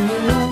you know